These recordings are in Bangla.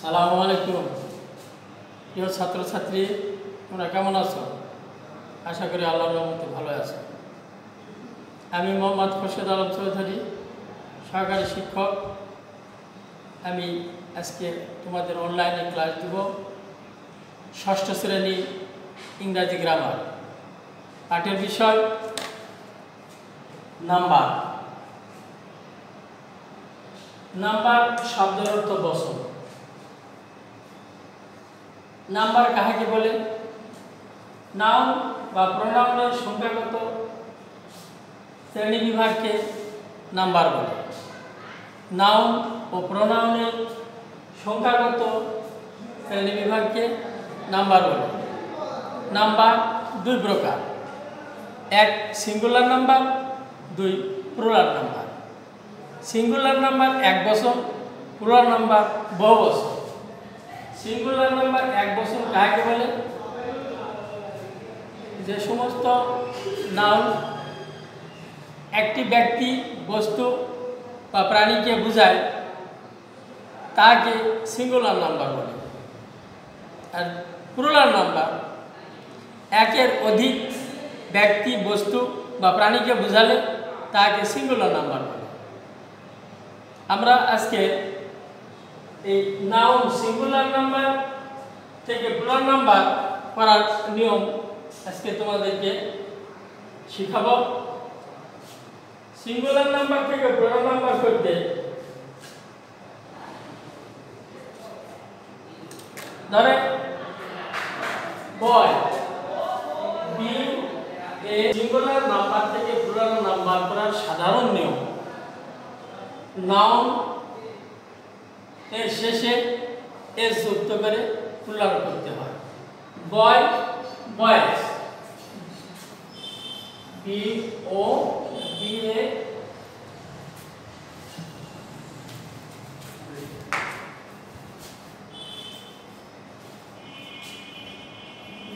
সালামু আলাইকুম প্রিয় ছাত্রছাত্রী, তোমরা কেমন আছো? আশা করি আল্লাহর রহমতে ভালো আছো। আমি মোহাম্মদ খোরশেদ আলম চৌধুরী, সহকারী শিক্ষক। আমি আজকে তোমাদের অনলাইনে ক্লাস দেব। ষষ্ঠ শ্রেণি ইংরাজি গ্রামার পাঠের বিষয় নাম্বার। নাম্বার শব্দের অর্থ বছর নাম্বার কাহাকে বলে? নাউন বা প্রোনাউনের সংখ্যাগত শ্রেণি বিভাগকে নাম্বার বলে। নাউন ও প্রোনাউনের সংখ্যাগত শ্রেণি বিভাগকে নাম্বার বলে। নাম্বার দুই প্রকার। এক সিঙ্গুলার নাম্বার, দুই প্লুরাল নাম্বার। সিঙ্গুলার নাম্বার এক বছর প্লুরাল নাম্বার বহু বছর সিঙ্গুলার নাম্বার এক বছর কাকে বলে? যে সমস্ত নাউন একটি ব্যক্তি, বস্তু বা প্রাণীকে বোঝায়, তাকে সিঙ্গুলার নাম্বার বলে। আর পুরুলার নাম্বার একের অধিক ব্যক্তি, বস্তু বা প্রাণীকে বোঝালে তাকে সিঙ্গুলার নাম্বার বলে। আমরা আজকে এই নাউন সিঙ্গুলার নাম্বার থেকে প্লুরাল নাম্বার করার নিয়ম আজকে তোমাদেরকে শিখাবো। সিঙ্গুলার নাম্বার থেকে প্লুরাল নাম্বার করতে ধরে boy B A singular number থেকে প্লুরাল নাম্বার করার সাধারণ নিয়ম। নাউন এর শেষে এস যুক্ত করে প্লুরাল করতে হয়। Boy, boys. B O B A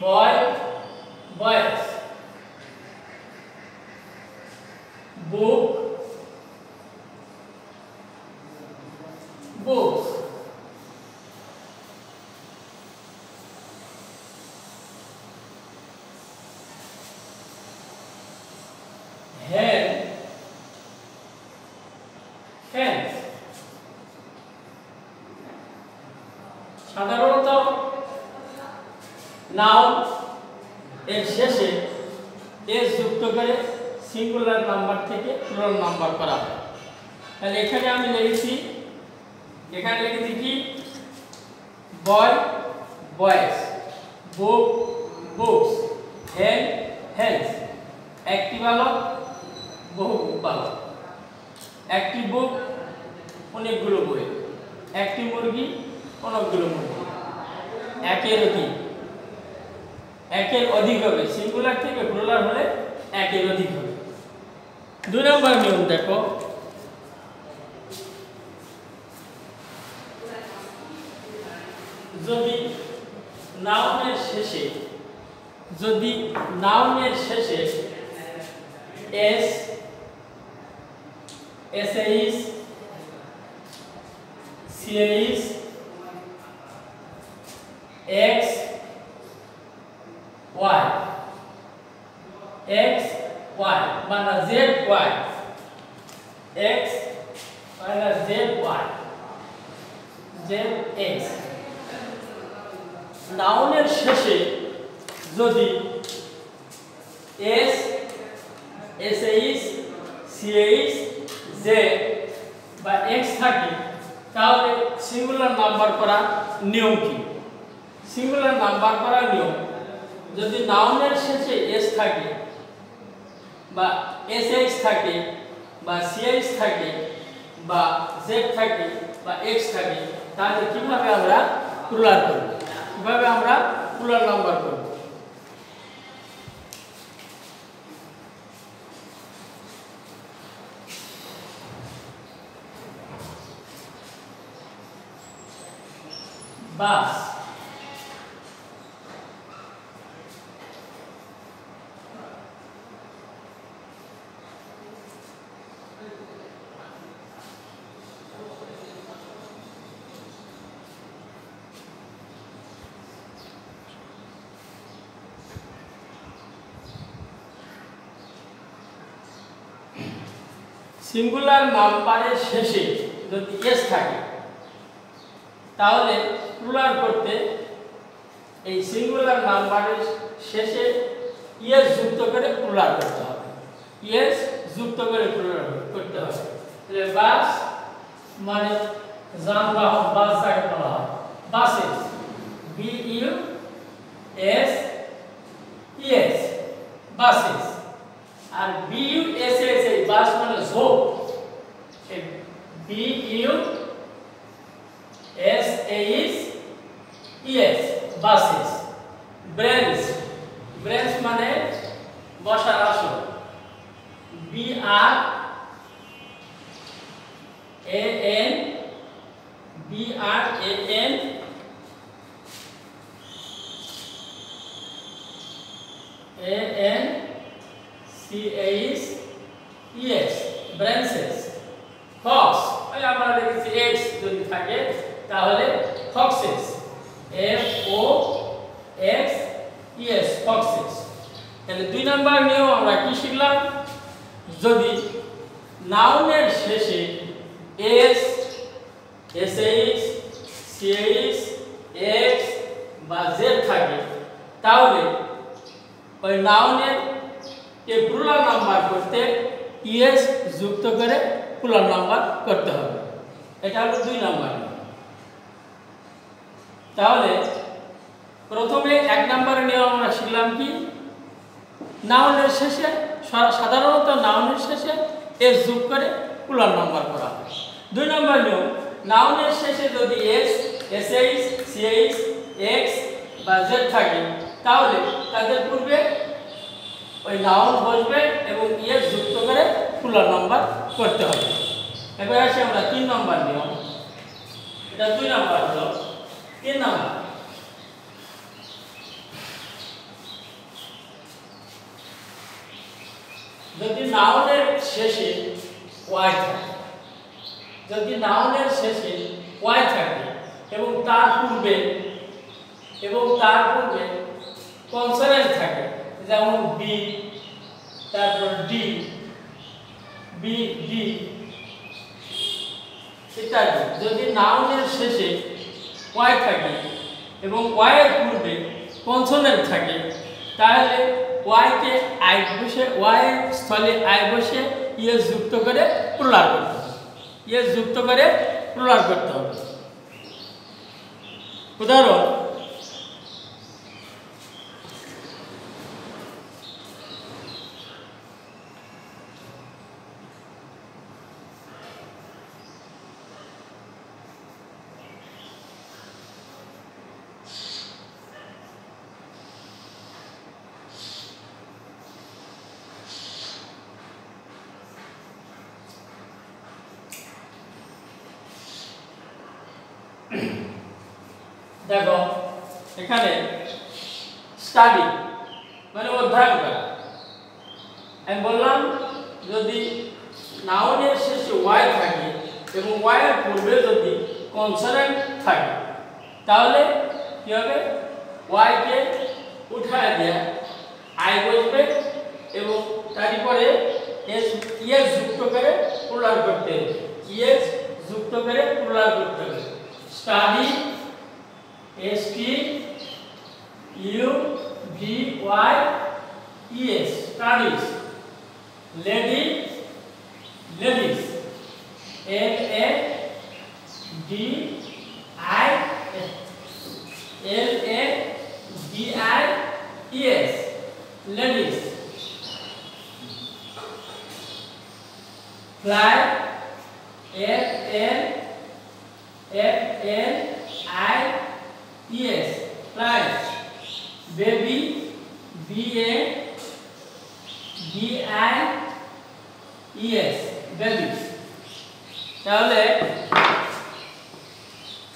boy, boys book books. Hen, hens. সাধারণত নাউন এর শেষে এস যুক্ত করে সিঙ্গুলার নাম্বার থেকে প্লুরাল নাম্বার করা হয়। তাহলে এখানে আমি লিখেছি এখানে লিখেছি কি? Boy boys book books hen hens. একটি বালক বহু বালক একটি বুক অনেকগুলো বই একটি মুরগি, অনেকগুলো মুরগি। একের অধিক। একের অধিক হবে। সিঙ্গুলার থেকে প্লুরাল হলে একের অধিক হবে। দুই নম্বর নিয়ম দেখো। যদি নাউনের শেষে, যদি নাউনের শেষে S SH CH X Y X Y মানে জেড ওয়াই এক্স মানে জেড ওয়াই জেড এক্স নাউনের শেষে যদি এস এসএইচ সিএইচ জে বা এক্স থাকে, তাহলে সিঙ্গুলার নাম্বার করা নিয়ম কি? সিঙ্গুলার নাম্বার করা নিয়ম, যদি নাউনের শেষে এস থাকে, বা এসএইচ থাকে, বা সিএইচ থাকে, বা জেড থাকে, বা এক্স থাকে, তাহলে কীভাবে আমরা প্লুরাল করব? কীভাবে আমরা প্লুরাল নাম্বার করব? বাস সিঙ্গুলার নাম্বারের শেষে যদি এস থাকে তাহলে প্লুরাল করতে এই সিঙ্গুলার নাম্বারের শেষে ইয়েস যুক্ত করে প্লুরাল করতে হবে। ইয়েস যুক্ত করে প্লুরাল করতে হবে। বাস মানে যানবাহন বাস যাকে বলা হয়। Buses B U S ES buses আর বি ইউ এস এস এই বাস মানে ঝোপ। B U S H ES bushes bench bench মানে বসার আসন। B R A N B R A N A N C H ES benches fox আমরা দেখেছি এক্স যদি থাকে, তাহলে foxes F O X ES foxes তাহলে দুই নাম্বার নিয়ম আমরা কি শিখলাম? যদি নাউনের শেষে এস এসএইচ সিএইচ এক্স বা জেড থাকে, তাহলে ওই নাউনের কে প্লুরাল নাম্বার করতে ইএস যুক্ত করে প্লুরাল নাম্বার করতে হবে। এটা হলো দুই নাম্বার তাহলে প্রথমে এক নম্বরের নিয়ম আমরা শিখলাম কি? নাউনের শেষে সাধারণত নাউনের শেষে এস যোগ করে প্লুরাল নাম্বার করা হয়। দুই নম্বর নিয়ম, নাউনের শেষে যদি এস এসএইচ সিএইচ এক্স বা জেড থাকে, তাহলে তাদের পূর্বে ওই নাউন বসবে এবং ইয়ে যুক্ত করে প্লুরাল নাম্বার করতে হবে। এবার আসি আমরা তিন নম্বর নিয়ম। এটা দুই নম্বর হলো তিন নম্বর। যদি নাউনের শেষে ওয়াই থাকে, যদি নাউনের শেষে ওয়াই থাকে, এবং তার পূর্বে, এবং তার পূর্বে কনসোনেন্ট থাকে, যেমন বি তারপর ডি বি ডি ইত্যাদি। যদি নাউনের শেষে ওয়াই থাকে এবং ওয়াইয়ের পূর্বে কনসোনেন্ট থাকে, তাহলে ওয়াইকে আই বসে ওয়াইয়ের স্থলে আই বসে ইয়ে যুক্ত করে প্রলার করতে হবে। ইয়ে যুক্ত করে প্রলার করতে হবে। উদাহরণ দেখো, এখানে স্টাডি মানে অধ্যয়ন করা। আমি বললাম, যদি নাউনের শেষে ওয়াই থাকে এবং ওয়াইয়ের পূর্বে যদি কনসোনেন্ট থাকে, তাহলে কি হবে? ওয়াইকে উঠায় দেয়া আই বসবে এবং তারপরে এস ইয়েস যুক্ত করে প্লুরাল করতে হবে। ইয়েস যুক্ত করে প্লুরাল করতে হবে। Study S T U V Y E S. Studies. Lady ladies. L A D S flies baby, B A, B I E S তাহলে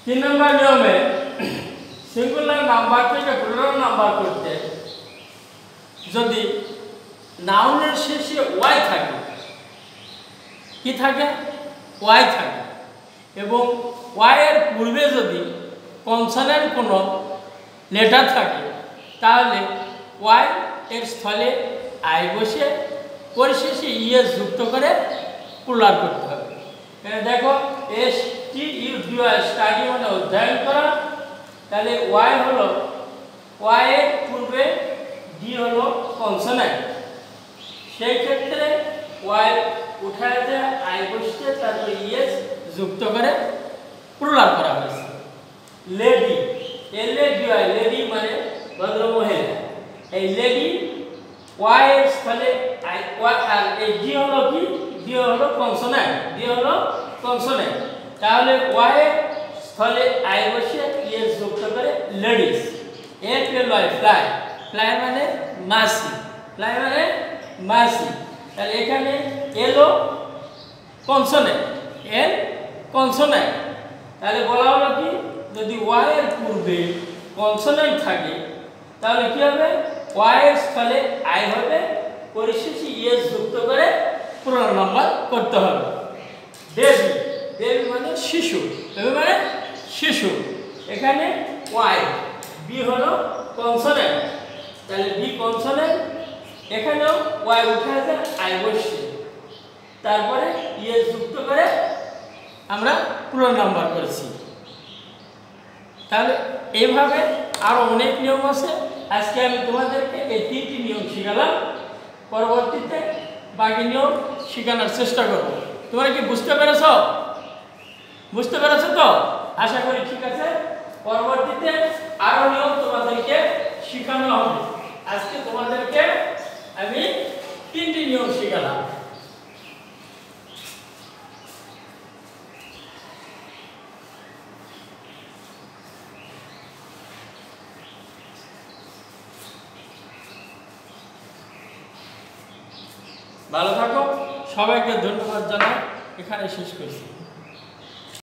তিন নম্বর নিয়মে সিঙ্গুলার নাম্বার থেকে প্লুরাল নাম্বার করতে যদি নাউনের শেষে ওয়াই থাকে, কি থাকে? ওয়াই থাকে। এবং ওয়াইয়ের পূর্বে যদি কনসোনেন্ট কোনো লেটার থাকে তাহলে ওয়াই এর স্থলে আই বসে পরিশেষে ইএস যুক্ত করে প্লুরাল করতে হবে। দেখো, S T U D study মানে অধ্যয়ন করা। তাহলে ওয়াই হলো, ওয়াই এর পূর্বে ডি হলো কনসোনেন্ট সেই ক্ষেত্রে ওয়াই উঠায় দেয়, আই বসছে তারপরে ইএস যুক্ত করে প্লুরাল করা হয়েছে। Lady L D Y lady মানে ভদ্র মহিলা এই লেডি ওয়াই স্থলে আই ওয়াই আর এই ডি হলো কি? ডি হলো কনসোনেন্ট ডি হলো কনসোনেন্ট তাহলে ওয়াই স্থলে আই বসে ইএস যুক্ত করে ladies L Y fly fly মানে মাসি। ফ্লাই মানে মাসি। তাহলে এখানে এলো কনসোনেন্ট এল কনসোনেন্ট তাহলে বলা হলো কি? যদি ওয়াই এর পূর্বে কনসোনেন্ট থাকে, তাহলে কি হবে? ওয়াই এর স্থলে আই হবে। পরিশেষে ইএস যুক্ত করে পুরো নাম্বার করতে হবে। দেবী দেবী মানে শিশু, দেবী মানে শিশু। এখানে ওয়াই বি হলো কনসোনেন্ট তাহলে বি কনসোনেন্ট এখানেও ওয়াই উঠে আছে আই বসছে। তারপরে ইএস যুক্ত করে আমরা পুরো নাম্বার করেছি। তাহলে এইভাবে আরও অনেক নিয়ম আছে। আজকে আমি তোমাদেরকে এই তিনটি নিয়ম শিখালাম। পরবর্তীতে বাকি নিয়ম শেখানোর চেষ্টা করব। তোমরা কি বুঝতে পেরেছ? বুঝতে পেরেছ তো? আশা করি ঠিক আছে। পরবর্তীতে আরও নিয়ম তোমাদেরকে শেখানো হবে। আজকে তোমাদেরকে আমি তিনটি নিয়ম শিখালাম ভালো থাকো সবাইকে ধন্যবাদ জানাই। এখানে শেষ করছি।